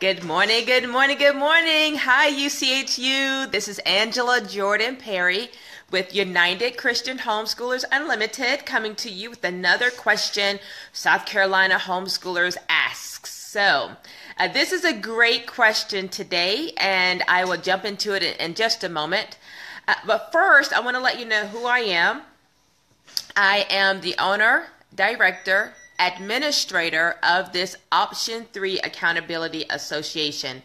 Good morning, good morning, good morning. Hi, UCHU. This is Angela Jordan Perry with United Christian Homeschoolers Unlimited coming to you with another question South Carolina homeschoolers asks. So, uh, this is a great question today, and I will jump into it in, in just a moment. Uh, but first, I want to let you know who I am. I am the owner, director, administrator of this Option 3 Accountability Association.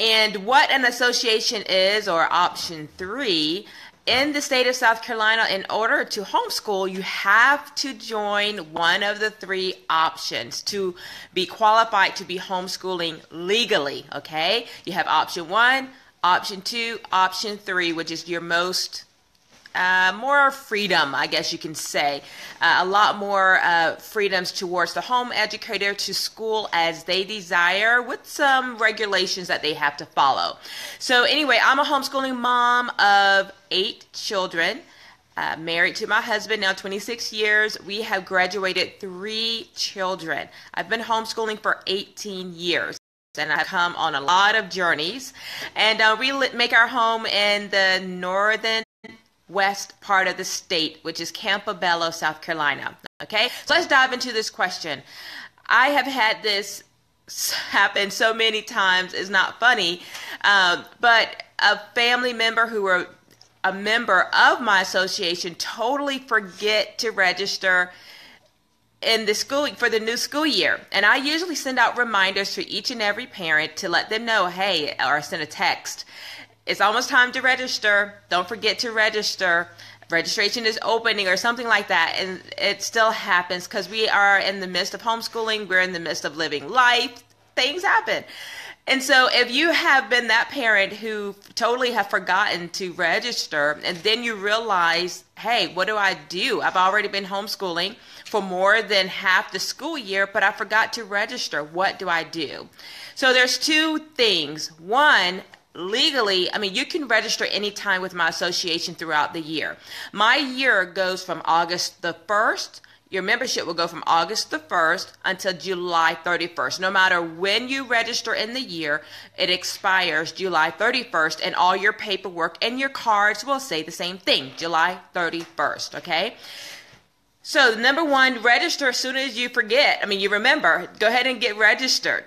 And what an association is, or Option 3, in the state of South Carolina, in order to homeschool, you have to join one of the three options to be qualified to be homeschooling legally. Okay? You have option one, option two, option three, which is your most uh, more freedom, I guess you can say. Uh, a lot more uh, freedoms towards the home educator to school as they desire with some regulations that they have to follow. So, anyway, I'm a homeschooling mom of eight children. Uh, married to my husband now 26 years. We have graduated three children. I've been homeschooling for 18 years and I've come on a lot of journeys. And uh, we make our home in the northern west part of the state, which is Campobello, South Carolina. Okay, so let's dive into this question. I have had this happen so many times, it's not funny, um, but a family member who were a member of my association totally forget to register in the school for the new school year. And I usually send out reminders to each and every parent to let them know, hey, or send a text it's almost time to register. Don't forget to register. Registration is opening or something like that. And it still happens because we are in the midst of homeschooling, we're in the midst of living life. Things happen. And so if you have been that parent who totally have forgotten to register and then you realize, hey, what do I do? I've already been homeschooling for more than half the school year, but I forgot to register. What do I do? So there's two things. One, legally, I mean, you can register anytime with my association throughout the year. My year goes from August the 1st. Your membership will go from August the 1st until July 31st. No matter when you register in the year, it expires July 31st, and all your paperwork and your cards will say the same thing July 31st, okay? So, number one, register as soon as you forget. I mean, you remember, go ahead and get registered.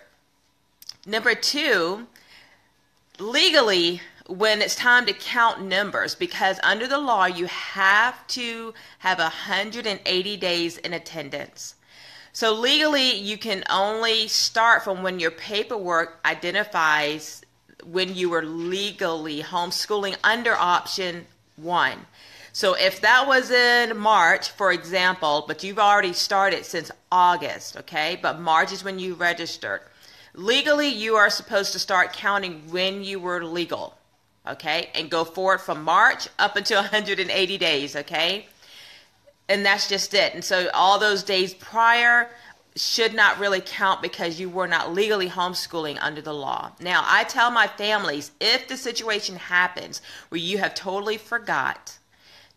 Number two, legally when it's time to count numbers because under the law you have to have 180 days in attendance. So legally you can only start from when your paperwork identifies when you were legally homeschooling under option 1. So if that was in March, for example, but you've already started since August, okay? But March is when you registered Legally, you are supposed to start counting when you were legal, okay? And go forward from March up until 180 days, okay? And that's just it. And so all those days prior should not really count because you were not legally homeschooling under the law. Now, I tell my families if the situation happens where you have totally forgot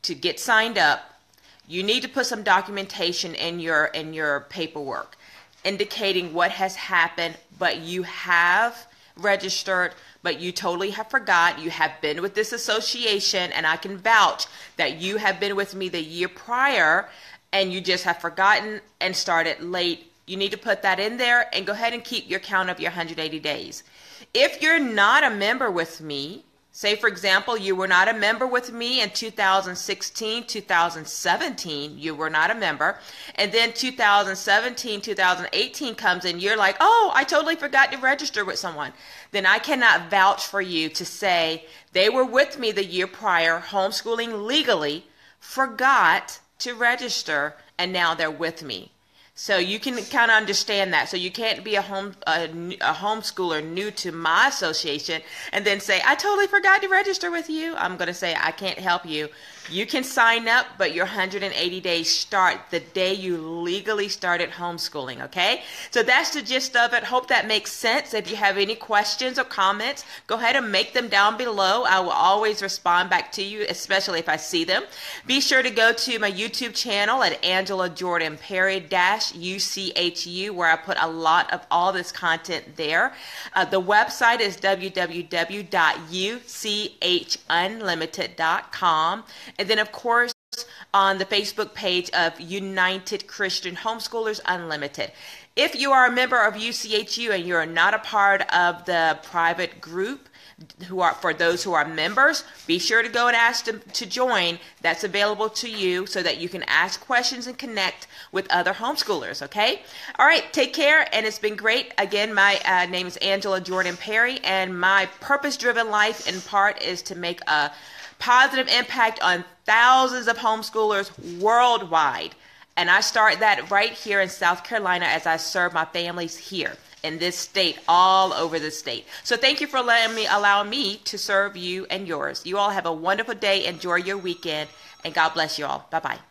to get signed up, you need to put some documentation in your in your paperwork indicating what has happened, but you have registered, but you totally have forgot. You have been with this association, and I can vouch that you have been with me the year prior, and you just have forgotten and started late. You need to put that in there and go ahead and keep your count of your 180 days. If you're not a member with me, Say, for example, you were not a member with me in 2016, 2017, you were not a member. And then 2017, 2018 comes and you're like, oh, I totally forgot to register with someone. Then I cannot vouch for you to say they were with me the year prior, homeschooling legally, forgot to register, and now they're with me. So you can kind of understand that. So you can't be a home a, a homeschooler new to my association and then say I totally forgot to register with you. I'm going to say I can't help you. You can sign up, but your 180 days start the day you legally started homeschooling, okay? So that's the gist of it. Hope that makes sense. If you have any questions or comments, go ahead and make them down below. I will always respond back to you, especially if I see them. Be sure to go to my YouTube channel at Angela Jordan Perry dash UCHU, where I put a lot of all this content there. Uh, the website is www.uchunlimited.com. And then, of course, on the Facebook page of United Christian Homeschoolers Unlimited. If you are a member of UCHU and you're not a part of the private group, who are for those who are members be sure to go and ask them to join. That's available to you so that you can ask questions and connect with other homeschoolers okay? All right take care and it's been great. Again my uh, name is angela jordan perry and my purpose driven life in part is to make a positive impact on thousands of homeschoolers worldwide. And I start that right here in South Carolina as I serve my families here in this state, all over the state. So thank you for letting me allow me to serve you and yours. You all have a wonderful day. Enjoy your weekend, and God bless you all. Bye bye.